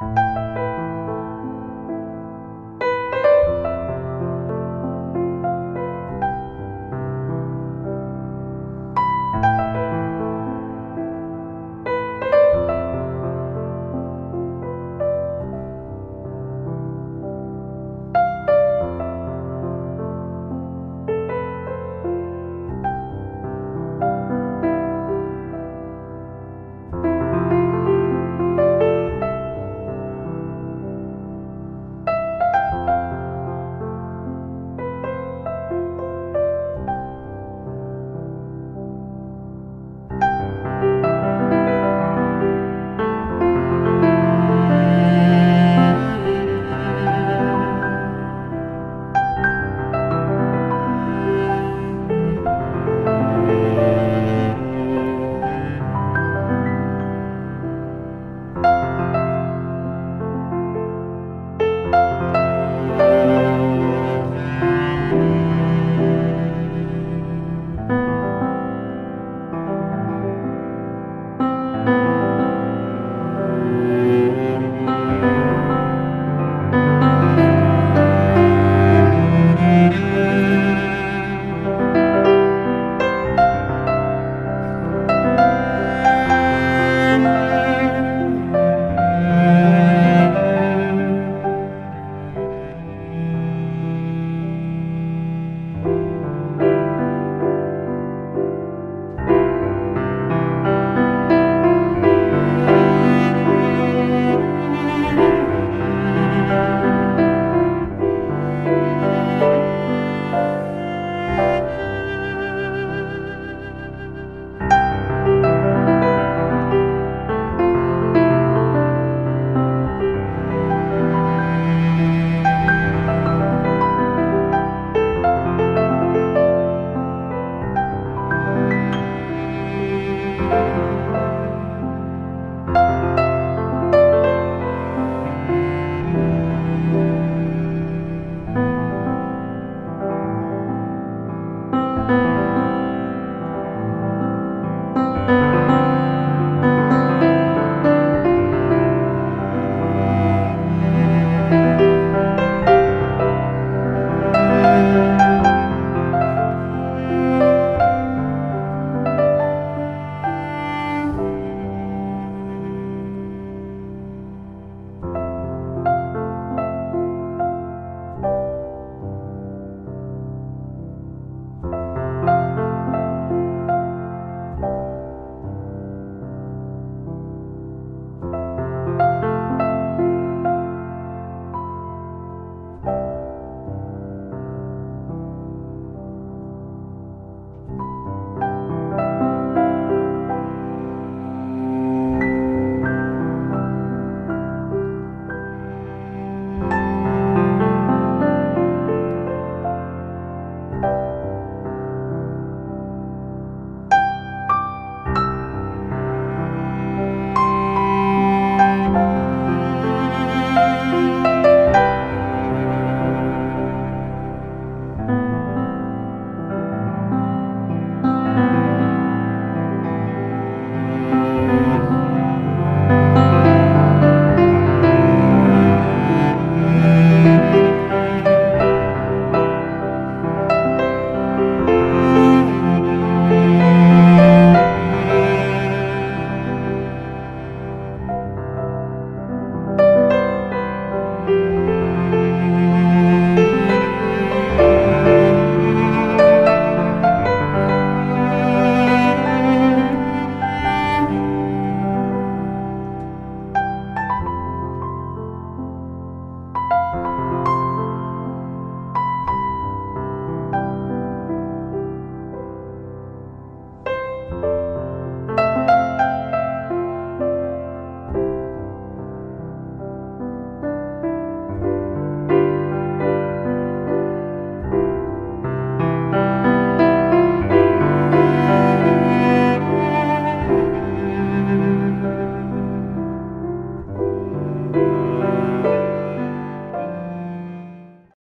Música